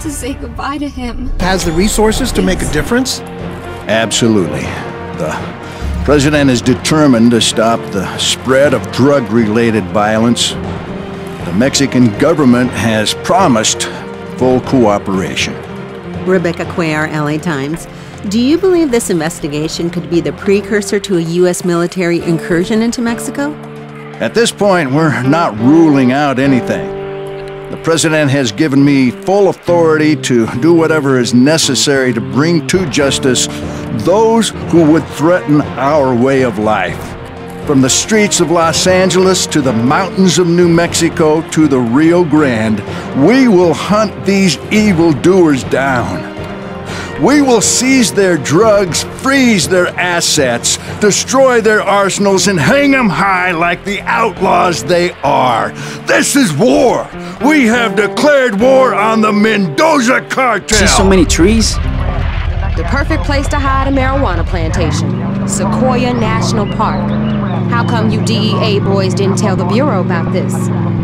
want to say goodbye to him. Has the resources to make a difference? Absolutely. The President is determined to stop the spread of drug-related violence. The Mexican government has promised full cooperation. Rebecca Cuellar, LA Times. Do you believe this investigation could be the precursor to a U.S. military incursion into Mexico? At this point, we're not ruling out anything. The President has given me full authority to do whatever is necessary to bring to justice those who would threaten our way of life. From the streets of Los Angeles to the mountains of New Mexico to the Rio Grande, we will hunt these evildoers down. We will seize their drugs, freeze their assets, destroy their arsenals, and hang them high like the outlaws they are. This is war! We have declared war on the Mendoza cartel! See so many trees? The perfect place to hide a marijuana plantation. Sequoia National Park. How come you DEA boys didn't tell the Bureau about this?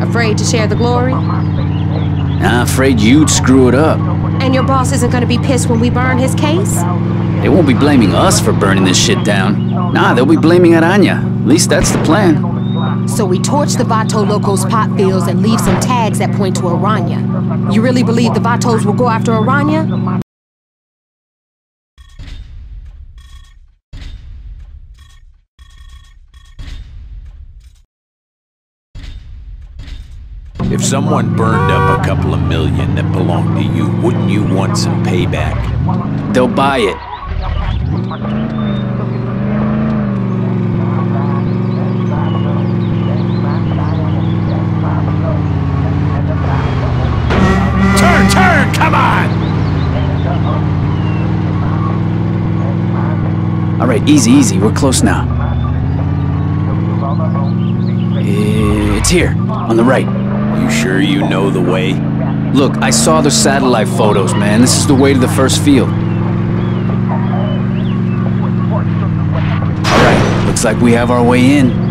Afraid to share the glory? I'm afraid you'd screw it up. And your boss isn't gonna be pissed when we burn his case? They won't be blaming us for burning this shit down. Nah, they'll be blaming Aranya. At least that's the plan. So we torch the Vato Locos pot fields and leave some tags that point to Aranya. You really believe the Vatos will go after Aranya? If someone burned up a couple of million that belonged to you, wouldn't you want some payback? They'll buy it. Right, easy, easy. We're close now. Eh, it's here, on the right. You sure you know the way? Look, I saw the satellite photos, man. This is the way to the first field. All right, looks like we have our way in.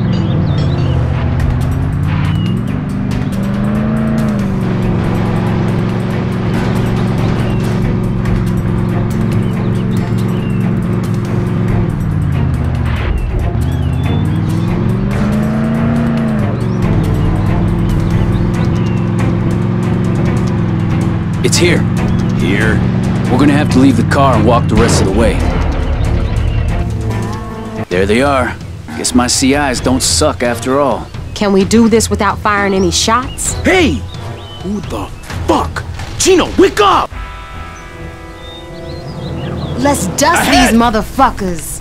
It's here. Here? We're gonna have to leave the car and walk the rest of the way. There they are. Guess my CIs don't suck after all. Can we do this without firing any shots? Hey! Who the fuck? Gino, wake up! Let's dust these motherfuckers.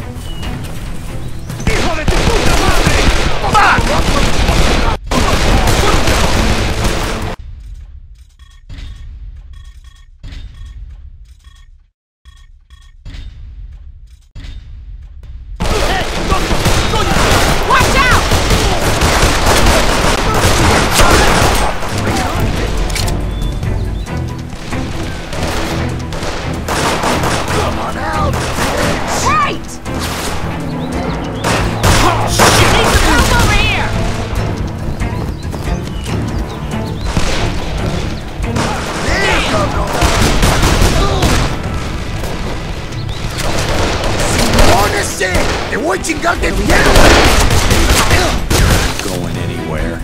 Going anywhere.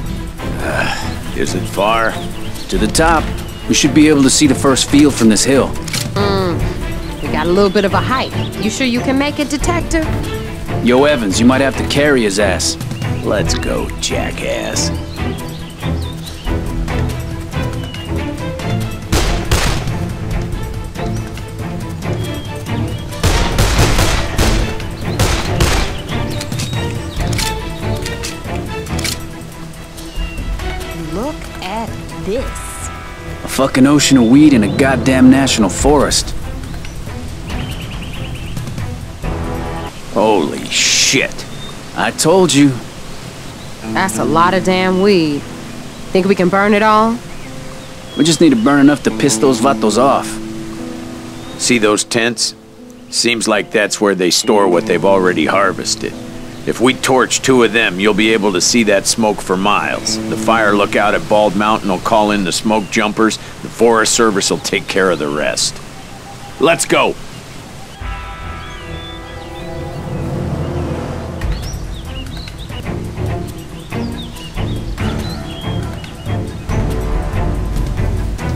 Is it far? To the top. We should be able to see the first field from this hill. Hmm. We got a little bit of a height. You sure you can make it, Detective? Yo, Evans, you might have to carry his ass. Let's go, jackass. This. A fucking ocean of weed in a goddamn national forest. Holy shit. I told you. That's a lot of damn weed. Think we can burn it all? We just need to burn enough to piss those vatos off. See those tents? Seems like that's where they store what they've already harvested. If we torch two of them, you'll be able to see that smoke for miles. The fire lookout at Bald Mountain will call in the smoke jumpers. The Forest Service will take care of the rest. Let's go!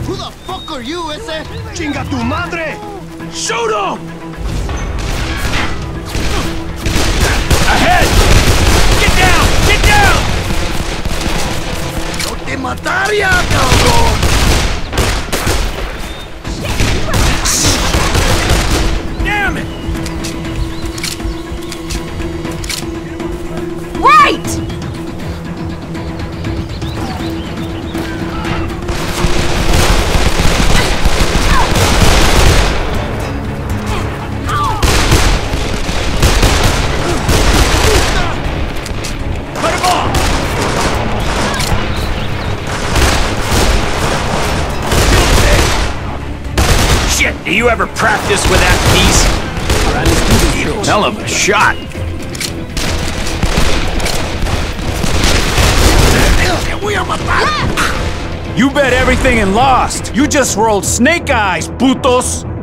Who the fuck are you, ese? Chinga tu madre! Shoot him! Ahead! Ever practice with that piece? Hell of a shot! You bet everything and lost! You just rolled snake eyes, putos!